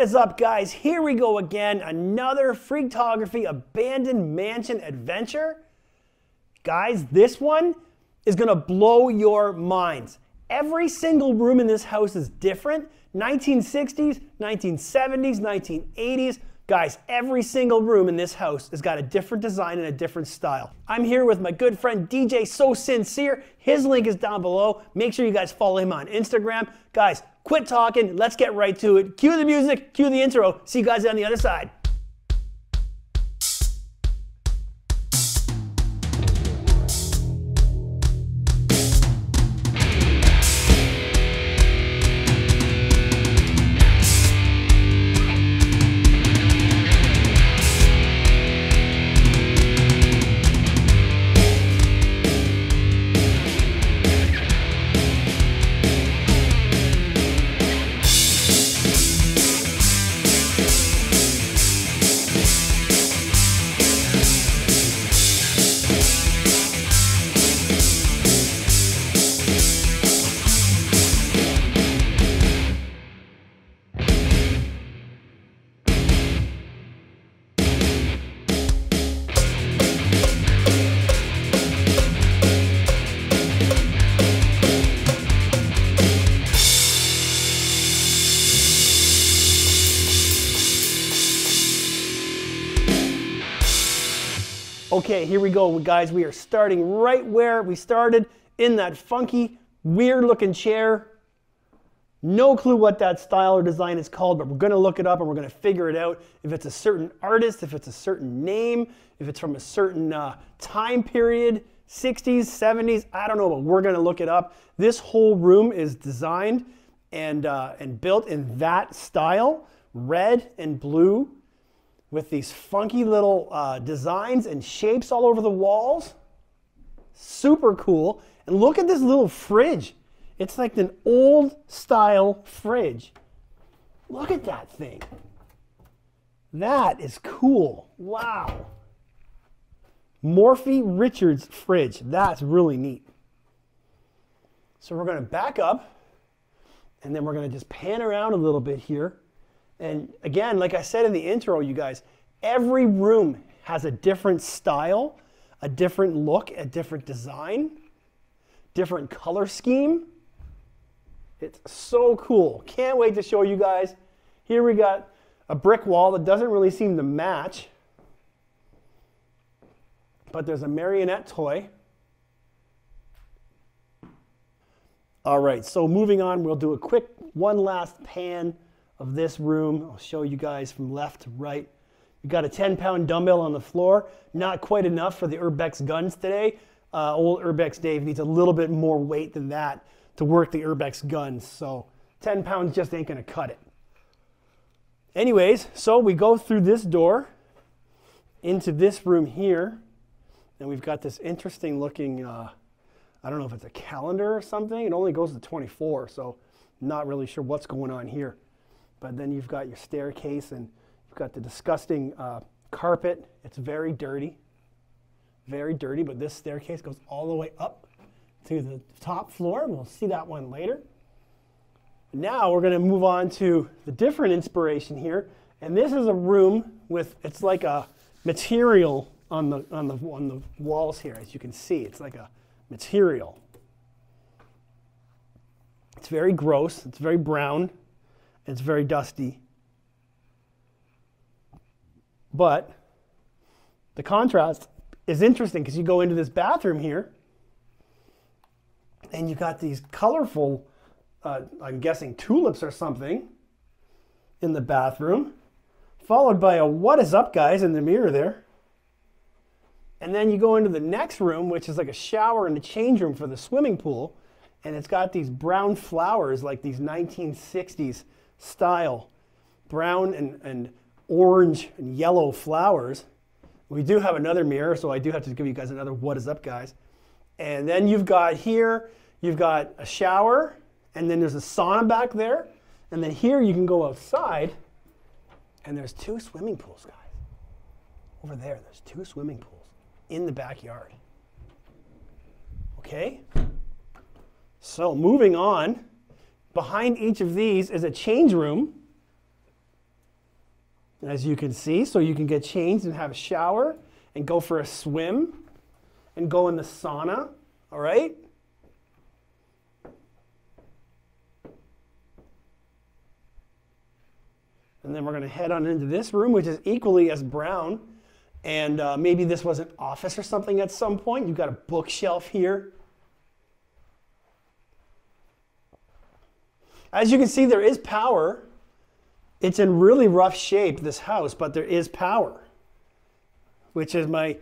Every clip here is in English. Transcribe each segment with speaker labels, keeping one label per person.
Speaker 1: What is up, guys? Here we go again. Another Freaktography abandoned mansion adventure. Guys, this one is gonna blow your minds. Every single room in this house is different 1960s, 1970s, 1980s. Guys, every single room in this house has got a different design and a different style. I'm here with my good friend DJ So Sincere. His link is down below. Make sure you guys follow him on Instagram. Guys, quit talking. Let's get right to it. Cue the music, cue the intro. See you guys on the other side. Okay, here we go, guys. We are starting right where we started in that funky, weird looking chair. No clue what that style or design is called, but we're gonna look it up and we're gonna figure it out. If it's a certain artist, if it's a certain name, if it's from a certain uh, time period, 60s, 70s, I don't know, but we're gonna look it up. This whole room is designed and, uh, and built in that style, red and blue with these funky little uh, designs and shapes all over the walls. Super cool. And look at this little fridge. It's like an old style fridge. Look at that thing. That is cool. Wow. Morphy Richards fridge. That's really neat. So we're going to back up and then we're going to just pan around a little bit here and again, like I said in the intro, you guys, every room has a different style, a different look, a different design, different color scheme. It's so cool. Can't wait to show you guys. Here we got a brick wall that doesn't really seem to match, but there's a marionette toy. All right, so moving on, we'll do a quick one last pan of this room. I'll show you guys from left to right. We've got a 10 pound dumbbell on the floor. Not quite enough for the Urbex guns today. Uh, old Urbex Dave needs a little bit more weight than that to work the Urbex guns. So 10 pounds just ain't gonna cut it. Anyways, so we go through this door into this room here. And we've got this interesting looking, uh, I don't know if it's a calendar or something. It only goes to 24, so not really sure what's going on here. But then you've got your staircase and you've got the disgusting uh, carpet. It's very dirty, very dirty, but this staircase goes all the way up to the top floor. We'll see that one later. Now we're going to move on to the different inspiration here. And this is a room with, it's like a material on the, on the, on the walls here, as you can see. It's like a material. It's very gross. It's very brown. It's very dusty. But the contrast is interesting because you go into this bathroom here and you got these colorful, uh, I'm guessing tulips or something in the bathroom, followed by a what is up, guys, in the mirror there. And then you go into the next room, which is like a shower and a change room for the swimming pool. And it's got these brown flowers, like these 1960s style, brown and, and orange and yellow flowers. We do have another mirror, so I do have to give you guys another what is up, guys. And then you've got here, you've got a shower, and then there's a sauna back there. And then here you can go outside, and there's two swimming pools, guys. Over there, there's two swimming pools in the backyard. Okay? So moving on, Behind each of these is a change room. as you can see, so you can get changed and have a shower and go for a swim and go in the sauna, all right? And then we're going to head on into this room, which is equally as brown. And uh, maybe this was an office or something at some point. You've got a bookshelf here. As you can see, there is power. It's in really rough shape, this house, but there is power, which is my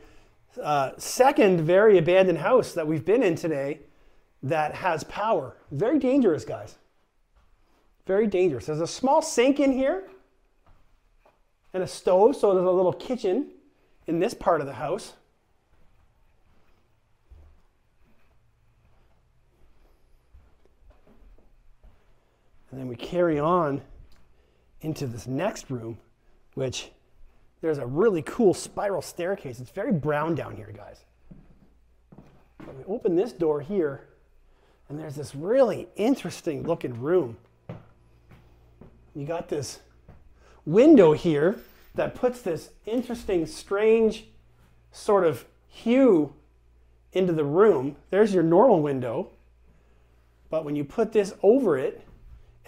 Speaker 1: uh, second very abandoned house that we've been in today that has power. Very dangerous, guys. Very dangerous. There's a small sink in here and a stove, so there's a little kitchen in this part of the house. And then we carry on into this next room, which there's a really cool spiral staircase. It's very brown down here, guys. But we open this door here, and there's this really interesting looking room. You got this window here that puts this interesting, strange sort of hue into the room. There's your normal window. But when you put this over it,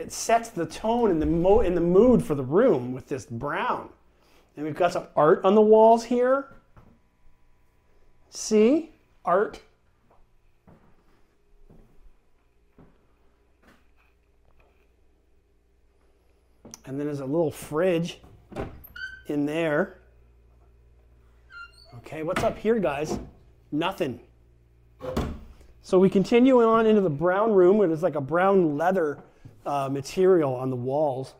Speaker 1: it sets the tone and the, mo- and the mood for the room with this brown. And we've got some art on the walls here. See? Art. And then there's a little fridge in there. Okay, what's up here, guys? Nothing. So we continue on into the brown room where there's like a brown leather uh, material on the walls.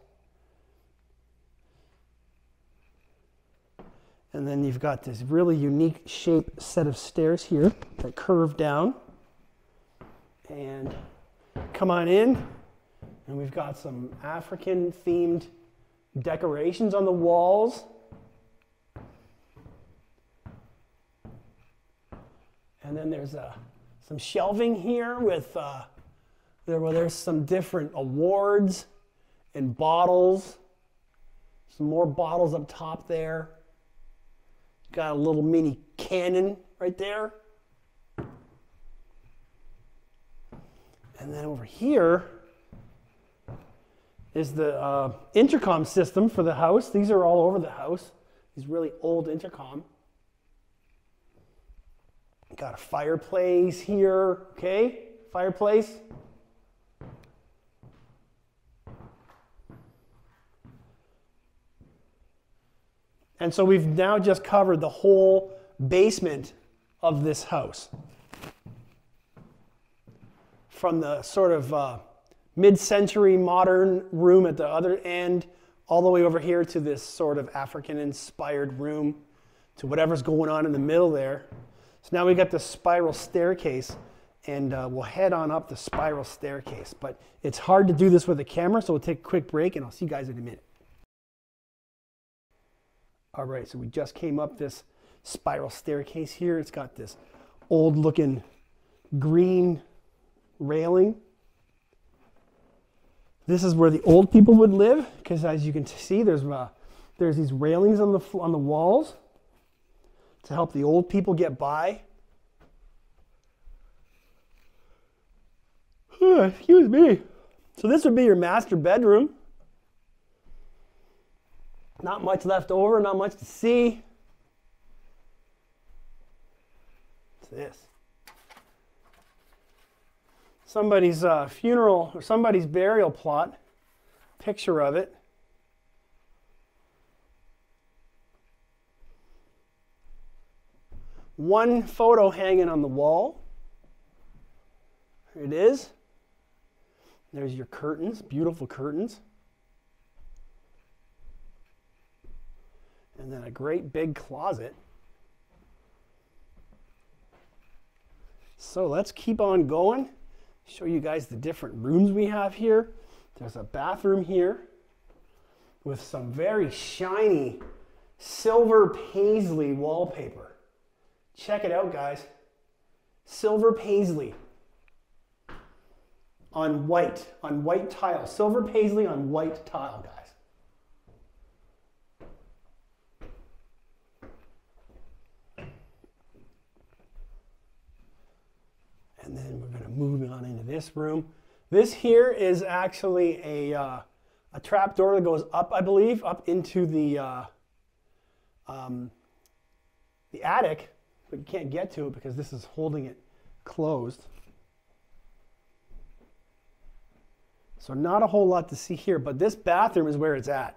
Speaker 1: And then you've got this really unique shape set of stairs here that curve down. And come on in. And we've got some African themed decorations on the walls. And then there's uh, some shelving here with uh, there where there's some different awards and bottles. Some more bottles up top there. Got a little mini cannon right there. And then over here is the uh, intercom system for the house. These are all over the house. These really old intercom. Got a fireplace here, okay? Fireplace. And so we've now just covered the whole basement of this house. From the sort of uh, mid century modern room at the other end, all the way over here to this sort of African inspired room, to whatever's going on in the middle there. So now we've got the spiral staircase, and uh, we'll head on up the spiral staircase. But it's hard to do this with a camera, so we'll take a quick break, and I'll see you guys in a minute. All right, so we just came up this spiral staircase here. It's got this old looking green railing. This is where the old people would live because as you can see, there's, uh, there's these railings on the, on the walls to help the old people get by. excuse me. So this would be your master bedroom. Not much left over, not much to see. What's this? Somebody's uh, funeral or somebody's burial plot, picture of it. One photo hanging on the wall. Here it is. There's your curtains, beautiful curtains. And then a great big closet. So let's keep on going. Show you guys the different rooms we have here. There's a bathroom here with some very shiny silver paisley wallpaper. Check it out, guys. Silver paisley on white, on white tile. Silver paisley on white tile, guys. And then we're going to move on into this room. This here is actually a, uh, a trap door that goes up, I believe, up into the, uh, um, the attic, but you can't get to it because this is holding it closed. So not a whole lot to see here, but this bathroom is where it's at.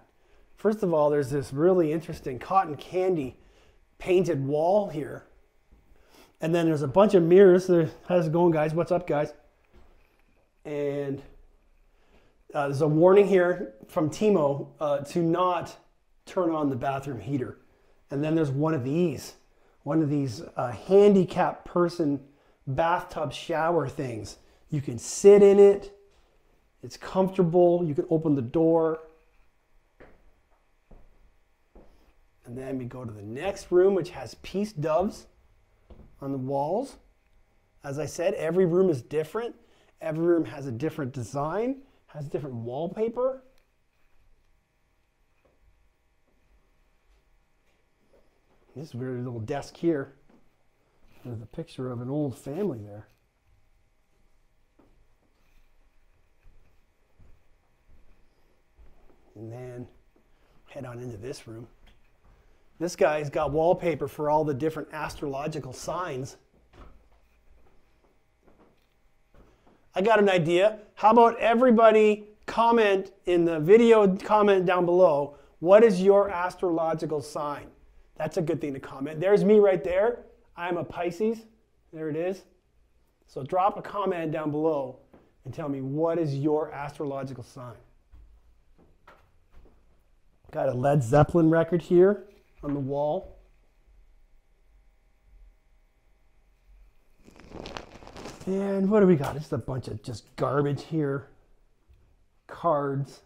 Speaker 1: First of all, there's this really interesting cotton candy painted wall here. And then there's a bunch of mirrors. How's it going, guys? What's up, guys? And uh, there's a warning here from Timo uh, to not turn on the bathroom heater. And then there's one of these, one of these uh, handicap person bathtub shower things. You can sit in it. It's comfortable. You can open the door. And then we go to the next room, which has peace doves on the walls. As I said, every room is different. Every room has a different design, has different wallpaper. This weird little desk here. There's a picture of an old family there. And then head on into this room. This guy's got wallpaper for all the different astrological signs. I got an idea. How about everybody comment in the video comment down below, what is your astrological sign? That's a good thing to comment. There's me right there. I'm a Pisces. There it is. So drop a comment down below and tell me what is your astrological sign. Got a Led Zeppelin record here on the wall. And what do we got? Just a bunch of just garbage here. Cards.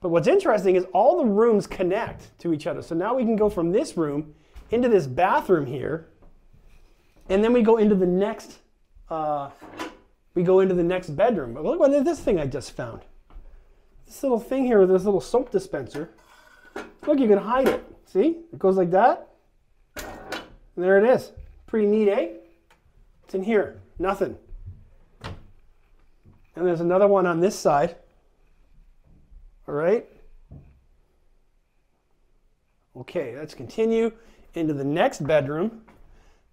Speaker 1: But what's interesting is all the rooms connect to each other. So now we can go from this room into this bathroom here. And then we go into the next, uh, we go into the next bedroom. But look at this thing I just found. This little thing here with this little soap dispenser. Look, you can hide it. See? It goes like that. And there it is. Pretty neat, eh? It's in here. Nothing. And there's another one on this side. All right. Okay, let's continue into the next bedroom.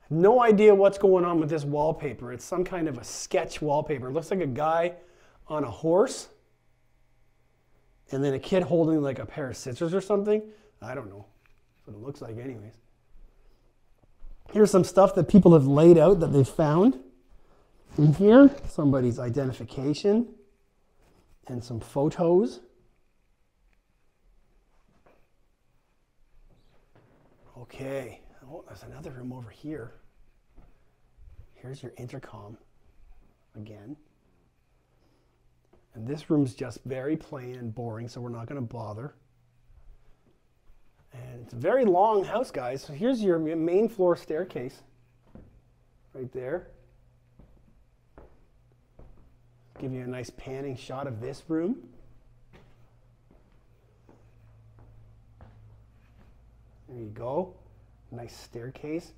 Speaker 1: No idea what's going on with this wallpaper. It's some kind of a sketch wallpaper. It looks like a guy on a horse and then a kid holding like a pair of scissors or something. I don't know. What it looks like, anyways. Here's some stuff that people have laid out that they've found. In here, somebody's identification and some photos. Okay. Oh, there's another room over here. Here's your intercom again. And this room's just very plain and boring, so we're not going to bother. And it's a very long house, guys. So here's your main floor staircase right there. Give you a nice panning shot of this room. There you go. Nice staircase.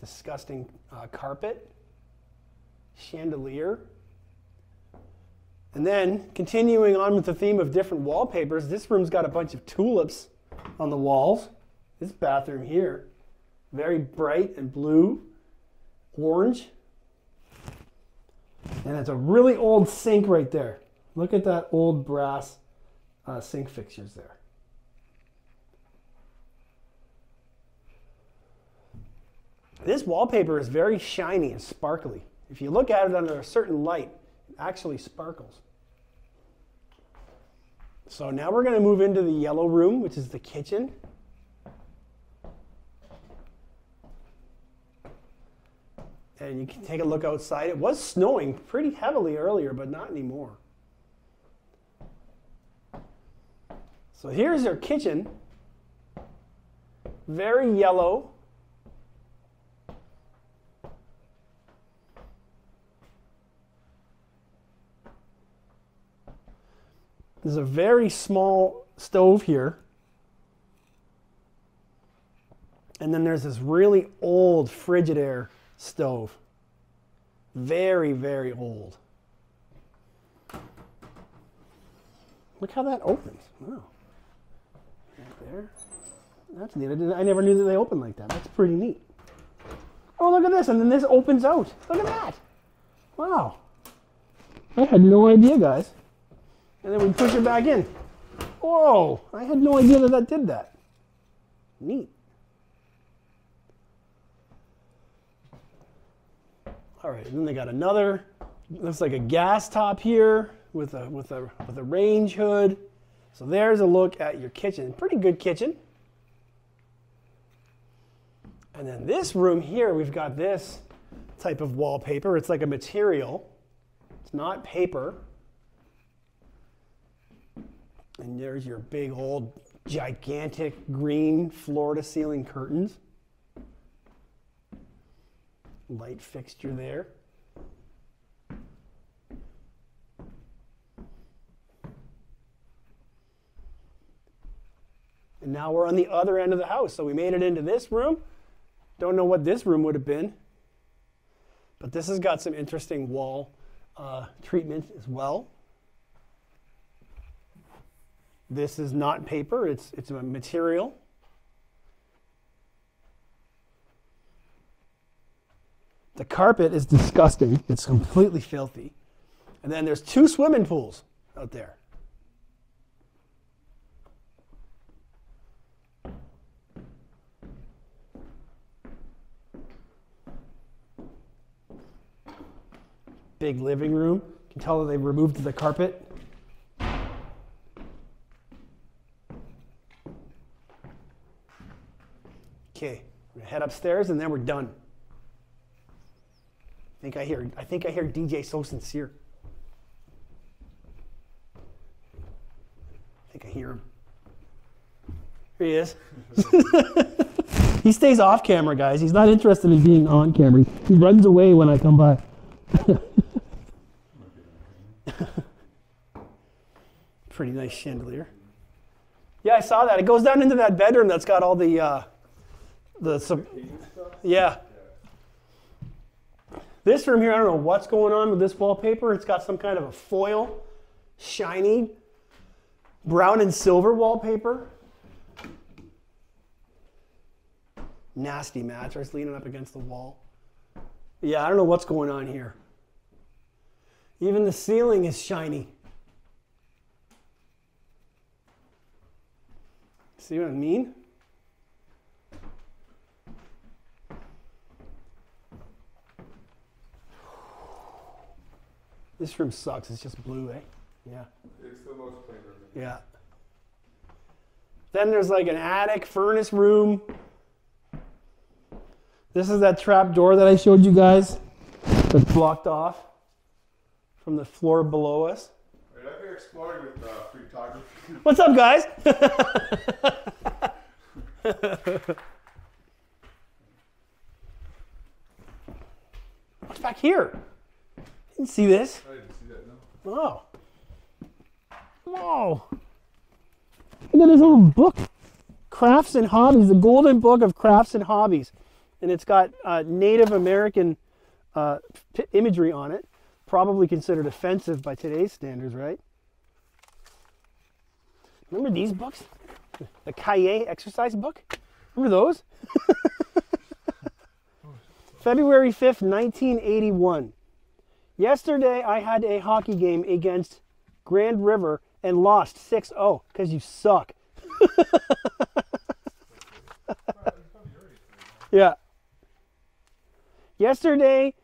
Speaker 1: Disgusting uh, carpet. Chandelier. And then, continuing on with the theme of different wallpapers, this room's got a bunch of tulips on the walls. This bathroom here, very bright and blue, orange. And it's a really old sink right there. Look at that old brass uh, sink fixtures there. This wallpaper is very shiny and sparkly. If you look at it under a certain light, it actually sparkles. So now we're going to move into the yellow room, which is the kitchen. And you can take a look outside. It was snowing pretty heavily earlier, but not anymore. So here's your kitchen. Very yellow. There's a very small stove here. And then there's this really old Frigidaire stove. Very, very old. Look how that opens. Wow. Right there. That's neat. I, I never knew that they opened like that. That's pretty neat. Oh, look at this. And then this opens out. Look at that. Wow. I had no idea, guys. And then we push it back in. Whoa. I had no idea that that did that. Neat. All right, and then they got another, looks like a gas top here with a, with a, with a range hood. So there's a look at your kitchen. Pretty good kitchen. And then this room here, we've got this type of wallpaper. It's like a material. It's not paper. And there's your big old gigantic green floor to ceiling curtains. Light fixture there. And now we're on the other end of the house. So we made it into this room. Don't know what this room would have been. But this has got some interesting wall uh, treatment as well. This is not paper, it's, it's a material. The carpet is disgusting. It's completely filthy. And then there's two swimming pools out there. Big living room. You can tell that they removed the carpet. Okay, we're gonna head upstairs and then we're done. I think I hear I think I hear DJ So Sincere. I think I hear him. Here he is. he stays off camera, guys. He's not interested in being on camera. He runs away when I come by. Pretty nice chandelier. Yeah, I saw that. It goes down into that bedroom that's got all the uh, the sub- yeah. This room here, I don't know what's going on with this wallpaper. It's got some kind of a foil, shiny, brown and silver wallpaper. Nasty mattress leaning up against the wall. Yeah, I don't know what's going on here. Even the ceiling is shiny. See what I mean? This room sucks. It's just blue, eh? Yeah.
Speaker 2: It's the most plain room.
Speaker 1: Yeah. Then there's like an attic furnace room. This is that trap door that I showed you guys that's blocked off from the floor below us.
Speaker 2: Right, I've been exploring with uh, photography.
Speaker 1: What's up, guys? What's back here? Didn't see this.
Speaker 2: I didn't see that, no.
Speaker 1: Oh. Whoa. Look at this little book. Crafts and Hobbies, the Golden Book of Crafts and Hobbies. And it's got uh, Native American uh, imagery on it. Probably considered offensive by today's standards, right? Remember these books? The Cahiers exercise book? Remember those? February 5th, 1981. Yesterday, I had a hockey game against Grand River and lost 6 0 because you suck. yeah. Yesterday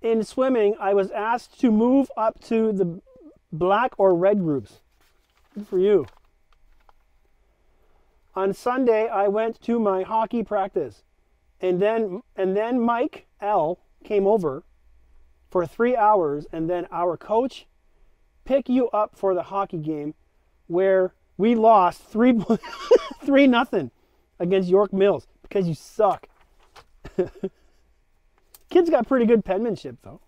Speaker 1: in swimming, I was asked to move up to the black or red groups. Good for you. On Sunday, I went to my hockey practice, and then and then Mike L came over for three hours, and then our coach pick you up for the hockey game, where we lost three three nothing against York Mills because you suck. Kid's got pretty good penmanship though.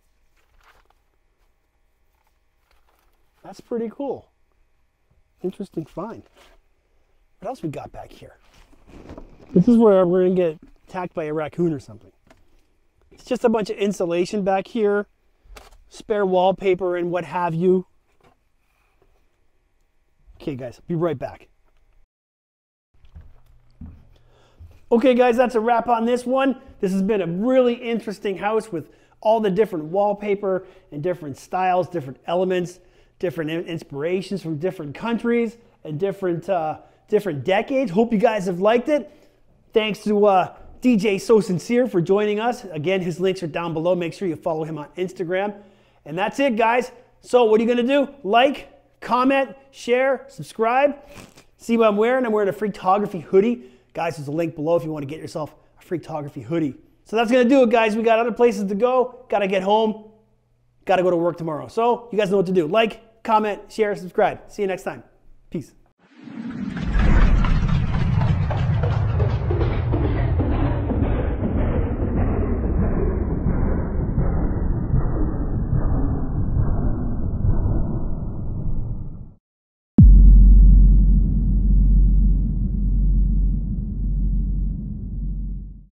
Speaker 1: That's pretty cool. Interesting find. What else we got back here? This is where we're gonna get attacked by a raccoon or something. It's just a bunch of insulation back here, spare wallpaper and what have you. Okay, guys, be right back. Okay, guys, that's a wrap on this one. This has been a really interesting house with all the different wallpaper and different styles, different elements, different inspirations from different countries and different uh, different decades. Hope you guys have liked it. Thanks to uh, DJ So Sincere for joining us. Again, his links are down below. Make sure you follow him on Instagram. And that's it, guys. So, what are you going to do? Like, comment, share, subscribe. See what I'm wearing? I'm wearing a Freaktography hoodie. Guys, there's a link below if you want to get yourself a Freaktography hoodie. So that's going to do it, guys. We got other places to go. Got to get home. Got to go to work tomorrow. So, you guys know what to do. Like, comment, share, subscribe. See you next time. Peace.